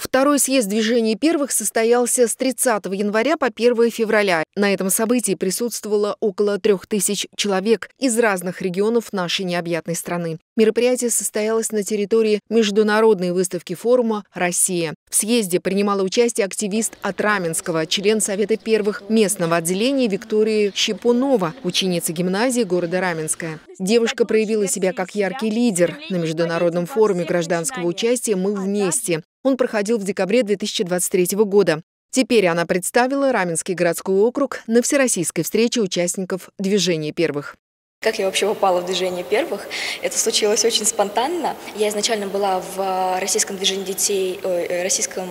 Второй съезд движения первых состоялся с 30 января по 1 февраля. На этом событии присутствовало около трех тысяч человек из разных регионов нашей необъятной страны. Мероприятие состоялось на территории Международной выставки форума «Россия». В съезде принимала участие активист от Раменского, член Совета первых местного отделения Виктория Щепунова, ученица гимназии города Раменская. Девушка проявила себя как яркий лидер. На Международном форуме гражданского участия «Мы вместе» Он проходил в декабре 2023 года. Теперь она представила Раменский городской округ на всероссийской встрече участников движения первых. Как я вообще попала в движение первых? Это случилось очень спонтанно. Я изначально была в российском движении детей, э, российском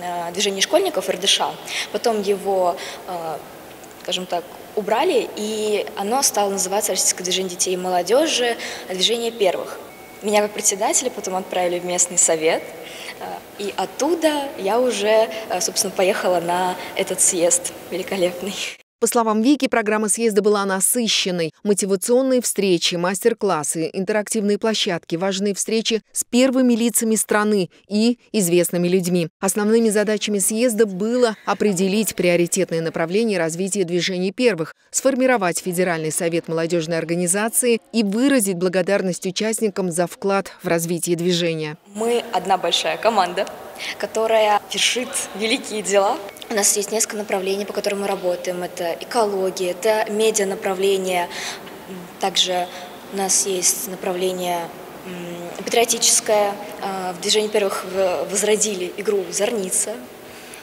э, движении школьников РДШ. Потом его, э, скажем так, убрали, и оно стало называться Российское движение детей и молодежи, движение первых. Меня как председателя потом отправили в местный совет, э, и оттуда я уже, э, собственно, поехала на этот съезд великолепный. По словам Вики, программа съезда была насыщенной. Мотивационные встречи, мастер-классы, интерактивные площадки, важные встречи с первыми лицами страны и известными людьми. Основными задачами съезда было определить приоритетные направления развития движений первых, сформировать Федеральный совет молодежной организации и выразить благодарность участникам за вклад в развитие движения. Мы одна большая команда, которая вершит великие дела у нас есть несколько направлений, по которым мы работаем. Это экология, это медиа направление. Также у нас есть направление патриотическое. А, в движении первых возродили игру «Зорница».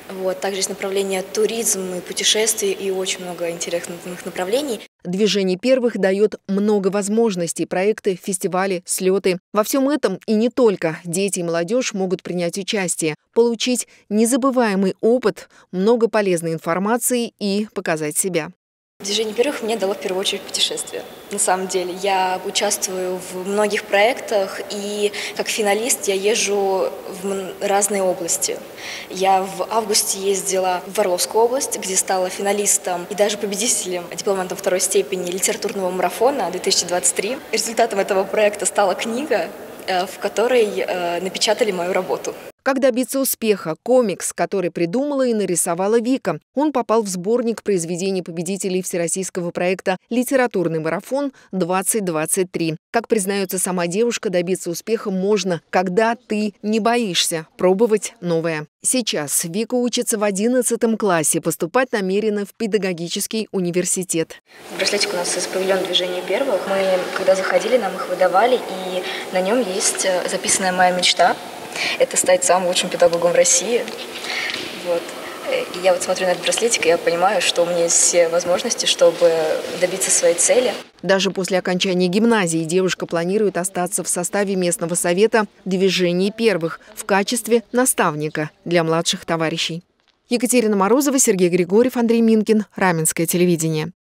Вот. Также есть направление туризм и путешествия и очень много интересных направлений. Движение первых дает много возможностей, проекты, фестивали, слеты. Во всем этом и не только дети и молодежь могут принять участие, получить незабываемый опыт, много полезной информации и показать себя. Движение первых мне дало в первую очередь путешествие. На самом деле я участвую в многих проектах и как финалист я езжу в разные области. Я в августе ездила в Орловскую область, где стала финалистом и даже победителем, дипломантом второй степени литературного марафона 2023. Результатом этого проекта стала книга, э, в которой э, напечатали мою работу. Как добиться успеха? Комикс, который придумала и нарисовала Вика. Он попал в сборник произведений победителей всероссийского проекта «Литературный марафон-2023». Как признается сама девушка, добиться успеха можно, когда ты не боишься пробовать новое. Сейчас Вика учится в 11 классе, поступать намерена в педагогический университет. Браслетик у нас из павильона движения первых. Мы, когда заходили, нам их выдавали, и на нем есть э, записанная моя мечта это стать самым лучшим педагогом в России. Вот. И я вот смотрю на этот браслетик, и я понимаю, что у меня есть все возможности, чтобы добиться своей цели. Даже после окончания гимназии девушка планирует остаться в составе местного совета движений первых в качестве наставника для младших товарищей. Екатерина Морозова, Сергей Григорьев, Андрей Минкин. Раменское телевидение.